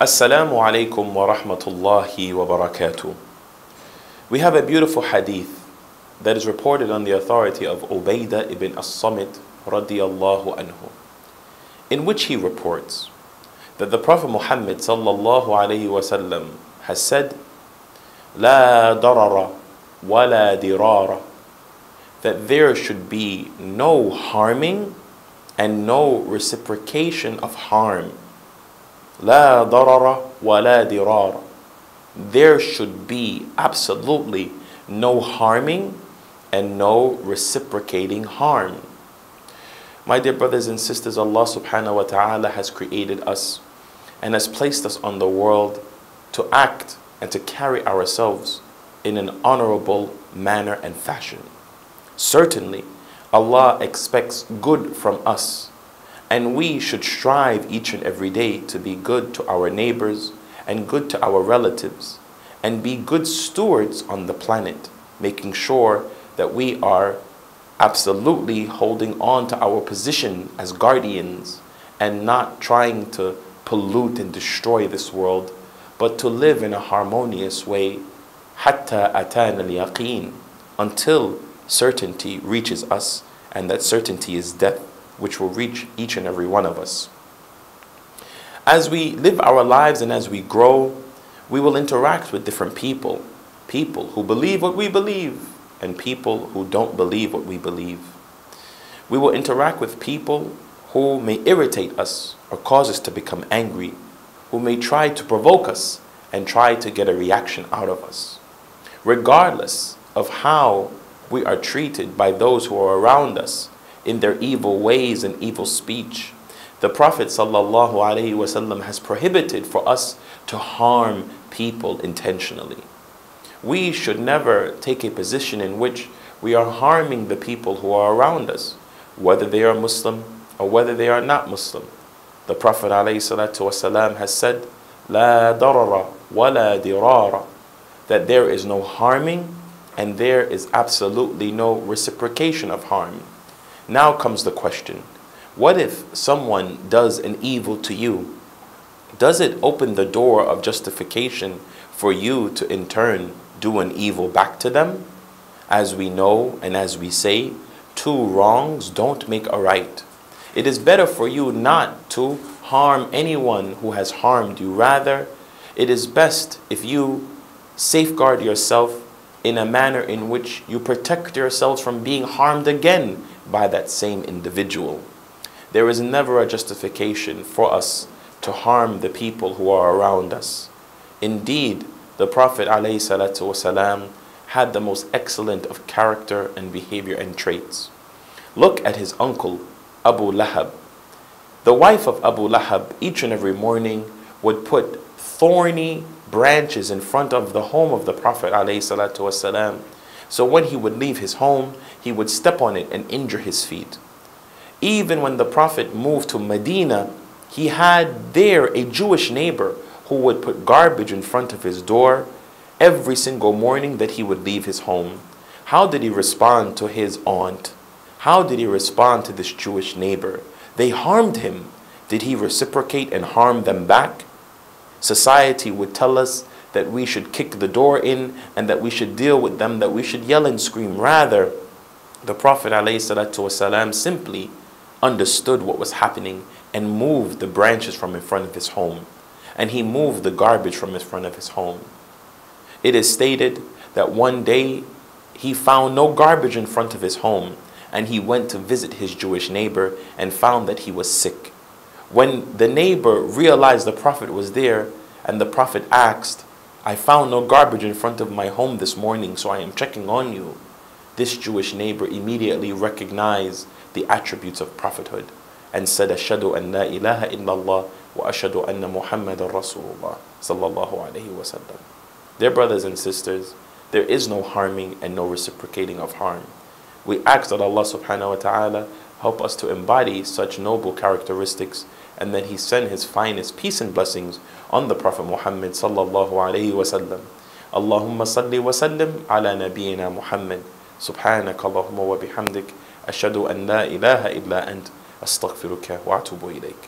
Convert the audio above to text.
Assalamu alaykum wa rahmatullahi wa barakatuh. We have a beautiful hadith that is reported on the authority of Ubadah ibn as-Samit radiyallahu anhu, in which he reports that the Prophet Muhammad sallallahu alayhi wasallam has said, "La darara wa la dirara," that there should be no harming and no reciprocation of harm لا ضرر ولا la. There should be absolutely no harming and no reciprocating harm. My dear brothers and sisters, Allah subhanahu wa ta'ala has created us and has placed us on the world to act and to carry ourselves in an honorable manner and fashion. Certainly, Allah expects good from us and we should strive each and every day to be good to our neighbors and good to our relatives, and be good stewards on the planet, making sure that we are absolutely holding on to our position as guardians and not trying to pollute and destroy this world, but to live in a harmonious way, atan al until certainty reaches us, and that certainty is death, which will reach each and every one of us. As we live our lives and as we grow, we will interact with different people. People who believe what we believe and people who don't believe what we believe. We will interact with people who may irritate us or cause us to become angry, who may try to provoke us and try to get a reaction out of us. Regardless of how we are treated by those who are around us in their evil ways and evil speech, the Prophet ﷺ has prohibited for us to harm people intentionally. We should never take a position in which we are harming the people who are around us, whether they are Muslim or whether they are not Muslim. The Prophet ﷺ has said, لا ضرر ولا ضرار that there is no harming and there is absolutely no reciprocation of harm. Now comes the question what if someone does an evil to you? Does it open the door of justification for you to in turn do an evil back to them? As we know and as we say, two wrongs don't make a right. It is better for you not to harm anyone who has harmed you. Rather, it is best if you safeguard yourself in a manner in which you protect yourselves from being harmed again by that same individual. There is never a justification for us to harm the people who are around us. Indeed, the Prophet ﷺ had the most excellent of character and behavior and traits. Look at his uncle, Abu Lahab. The wife of Abu Lahab, each and every morning, would put thorny branches in front of the home of the Prophet ﷺ. So when he would leave his home, he would step on it and injure his feet. Even when the Prophet moved to Medina, he had there a Jewish neighbor who would put garbage in front of his door every single morning that he would leave his home. How did he respond to his aunt? How did he respond to this Jewish neighbor? They harmed him. Did he reciprocate and harm them back? Society would tell us that we should kick the door in and that we should deal with them, that we should yell and scream. Rather, the Prophet ﷺ simply understood what was happening and moved the branches from in front of his home. And he moved the garbage from in front of his home. It is stated that one day he found no garbage in front of his home and he went to visit his Jewish neighbor and found that he was sick. When the neighbor realized the Prophet was there and the Prophet asked, I found no garbage in front of my home this morning, so I am checking on you. This Jewish neighbor immediately recognized the attributes of prophethood and said, Ashadu an la ilaha illallah wa ashadu anna Muhammadan Rasulullah sallallahu alayhi wasallam. Dear brothers and sisters, there is no harming and no reciprocating of harm. We ask that Allah subhanahu wa ta'ala help us to embody such noble characteristics and that He send His finest peace and blessings on the Prophet Muhammad sallallahu alayhi wasallam. Allahumma salli wa sallim ala nabiyyina Muhammad. سبحانك اللهم وبحمدك أشهد أن لا إله إلا أنت أستغفرك وأتوب إليك